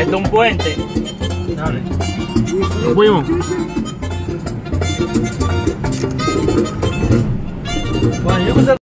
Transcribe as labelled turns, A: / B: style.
A: Esto es un puente. Dale.
B: Nos fuimos.
A: Bueno, yo